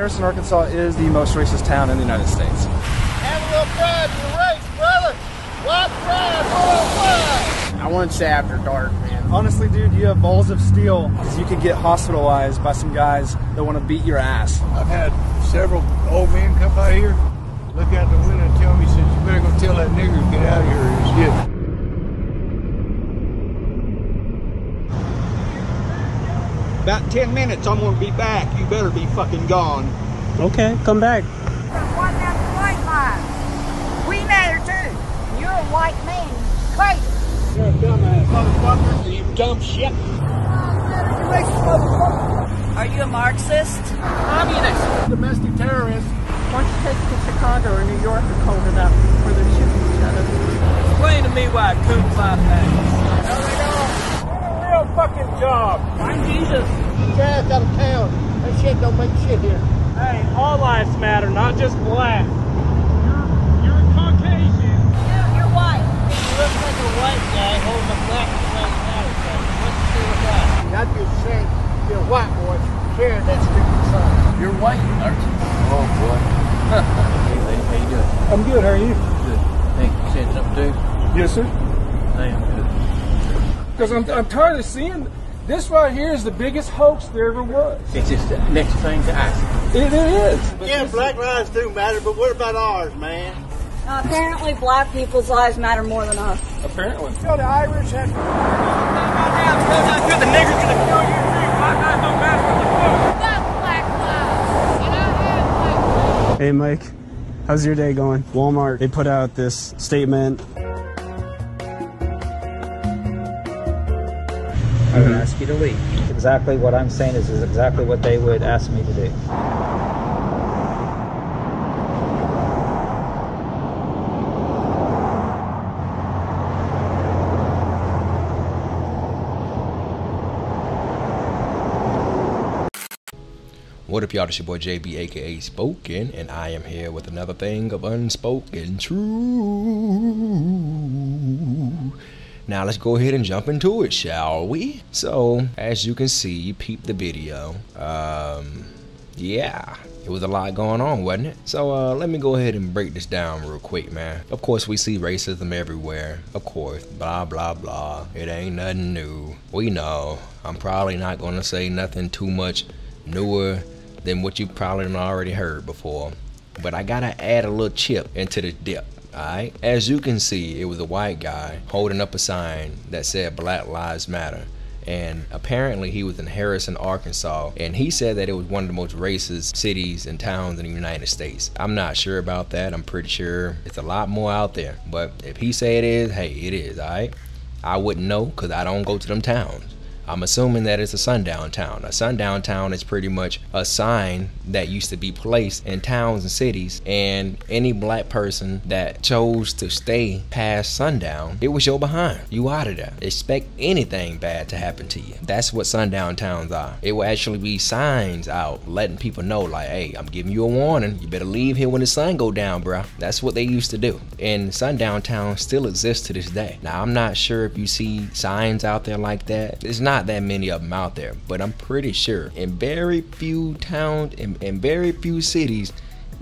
Harrison, Arkansas is the most racist town in the United States. Have a little pride in your race, brother. White pride worldwide. I wouldn't say after dark, man. Honestly, dude, you have balls of steel because you could get hospitalized by some guys that want to beat your ass. I've had several old men come by here, look out the window and tell me, says, you better go tell that nigger to get out of here and shit. About 10 minutes, I'm gonna be back. You better be fucking gone. Okay, come back. One of them white lies. We matter too. You're a white man. Crazy. You're a dumbass motherfucker. You dumb shit. Are you a Marxist? Communist. Domestic terrorist. Why don't you take to Chicago or New York and hold it up where they're shooting each other? Explain to me why Coop fly past. There they go. Do a real fucking job. I'm Jesus. Trash out of town. That shit don't make shit here. Hey, all lives matter, not just black. You're a Caucasian. You're white. You look like a white guy holding a black lives matter sign. What's the deal with that? I'm just saying, you're a white boy carrying that stupid sign. You're white, aren't you? Oh boy. hey, Lee, how you doing? I'm good. How are you? Good. Hey, you saying something too? Yes, sir. I am good. Because I'm, I'm tired of seeing this right here is the biggest hoax there ever was. It's just the next thing to ask. It, it is. Yeah, black lives do matter, but what about ours, man? Uh, apparently, black people's lives matter more than us. Apparently. So the Irish had Good, the niggers gonna kill you too. Black guys don't matter with the food. Hey, Mike. How's your day going? Walmart, they put out this statement. I would ask you to leave. Exactly what I'm saying is, is exactly what they would ask me to do. What up, y'all? It's your boy JB, aka Spoken, and I am here with another thing of unspoken truth. Now, let's go ahead and jump into it, shall we? So, as you can see, you peeped the video. Um, yeah, it was a lot going on, wasn't it? So, uh, let me go ahead and break this down real quick, man. Of course, we see racism everywhere. Of course, blah, blah, blah. It ain't nothing new. We know. I'm probably not going to say nothing too much newer than what you probably already heard before. But I gotta add a little chip into the dip. Alright? As you can see, it was a white guy holding up a sign that said Black Lives Matter. And apparently he was in Harrison, Arkansas, and he said that it was one of the most racist cities and towns in the United States. I'm not sure about that. I'm pretty sure it's a lot more out there. But if he say it is, hey, it is, alright? I wouldn't know because I don't go to them towns. I'm assuming that it's a sundown town. A sundown town is pretty much a sign that used to be placed in towns and cities, and any black person that chose to stay past sundown, it was your behind. You out of there. Expect anything bad to happen to you. That's what sundown towns are. It will actually be signs out letting people know, like, hey, I'm giving you a warning. You better leave here when the sun go down, bro. That's what they used to do. And sundown towns still exist to this day. Now, I'm not sure if you see signs out there like that. It's not that many of them out there, but I'm pretty sure in very few towns, in, in very few cities,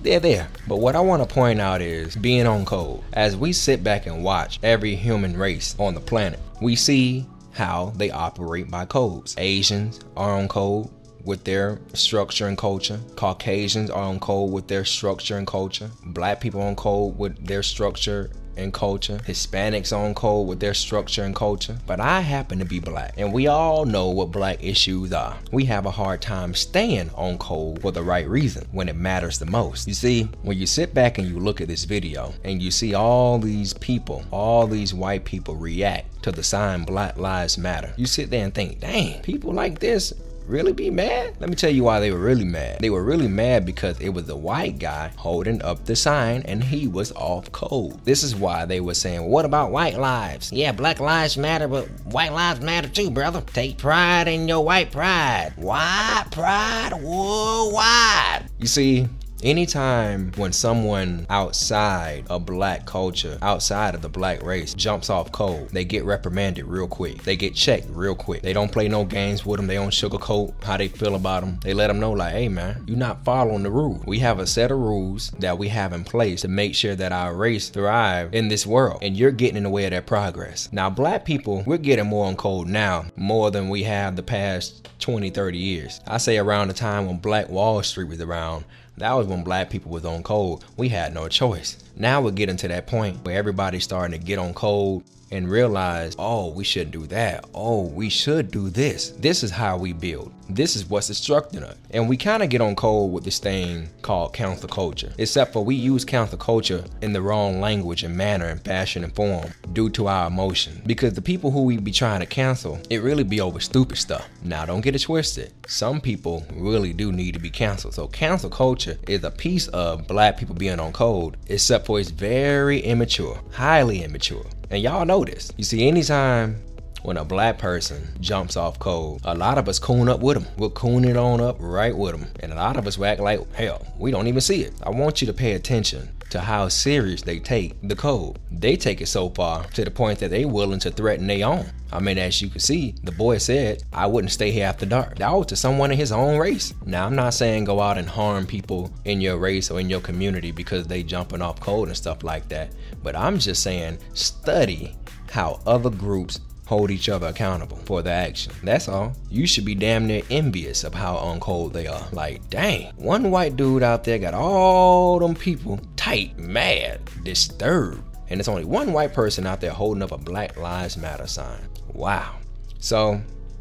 they're there. But what I want to point out is being on code. As we sit back and watch every human race on the planet, we see how they operate by codes. Asians are on code with their structure and culture. Caucasians are on code with their structure and culture. Black people on code with their structure and culture. Hispanics on code with their structure and culture. But I happen to be black, and we all know what black issues are. We have a hard time staying on code for the right reason when it matters the most. You see, when you sit back and you look at this video and you see all these people, all these white people react to the sign Black Lives Matter, you sit there and think, dang, people like this really be mad? Let me tell you why they were really mad. They were really mad because it was the white guy holding up the sign and he was off code. This is why they were saying, what about white lives? Yeah, black lives matter, but white lives matter too, brother. Take pride in your white pride. White pride Whoa, worldwide. You see, Anytime when someone outside of black culture, outside of the black race, jumps off code, they get reprimanded real quick. They get checked real quick. They don't play no games with them. They don't sugarcoat how they feel about them. They let them know, like, hey man, you're not following the rules. We have a set of rules that we have in place to make sure that our race thrive in this world, and you're getting in the way of that progress. Now, black people, we're getting more on code now, more than we have the past 20, 30 years. I say around the time when Black Wall Street was around, that was when black people was on cold. We had no choice. Now we're getting to that point where everybody's starting to get on code and realize, oh, we should do that. Oh, we should do this. This is how we build. This is what's instructing us. And we kind of get on cold with this thing called cancel culture. Except for we use cancel culture in the wrong language and manner and fashion and form due to our emotion. Because the people who we be trying to cancel, it really be over stupid stuff. Now don't get it twisted. Some people really do need to be canceled. So cancel culture is a piece of black people being on cold, except for it's very immature, highly immature. And y'all know this. You see, anytime when a black person jumps off code, a lot of us coon up with them. We'll coon it on up right with them. And a lot of us will act like, hell, we don't even see it. I want you to pay attention to how serious they take the code. They take it so far to the point that they willing to threaten their own. I mean, as you can see, the boy said, I wouldn't stay here after dark. That was to someone in his own race. Now, I'm not saying go out and harm people in your race or in your community because they jumping off code and stuff like that. But I'm just saying, study how other groups hold each other accountable for the action. That's all. You should be damn near envious of how on code they are. Like, dang, one white dude out there got all them people tight, mad, disturbed. And it's only one white person out there holding up a Black Lives Matter sign. Wow. So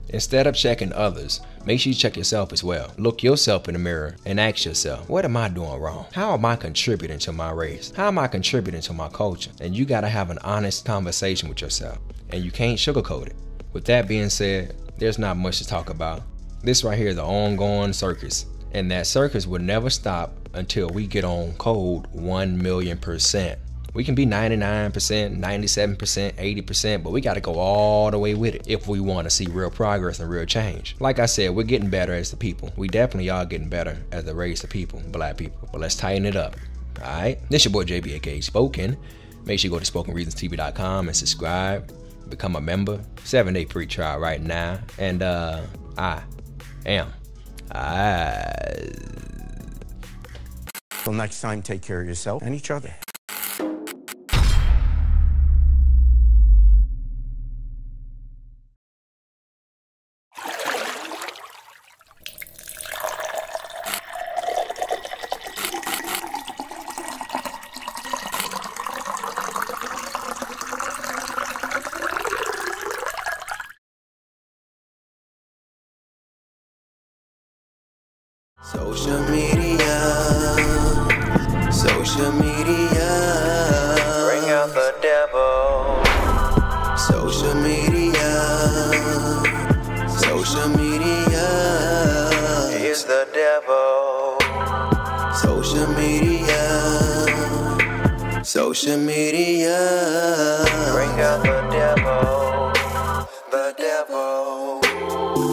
instead of checking others, make sure you check yourself as well. Look yourself in the mirror and ask yourself, what am I doing wrong? How am I contributing to my race? How am I contributing to my culture? And you gotta have an honest conversation with yourself and you can't sugarcoat it. With that being said, there's not much to talk about. This right here is the ongoing circus, and that circus will never stop until we get on code 1 million percent. We can be 99%, 97%, 80%, but we got to go all the way with it if we want to see real progress and real change. Like I said, we're getting better as the people. We definitely are getting better as a race of people, black people. But let's tighten it up. All right, this your boy JB aka Spoken. Make sure you go to spokenreasonstv.com and subscribe become a member. Seven day free trial right now. And uh I am. I Till next time, take care of yourself and each other. Social media. Bring out the devil, the devil.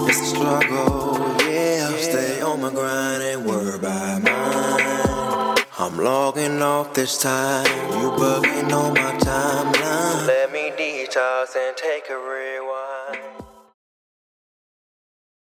It's a struggle, yeah. Stay on my grind and worry about mine. I'm logging off this time. You bugging on my timeline. Let me detox and take a real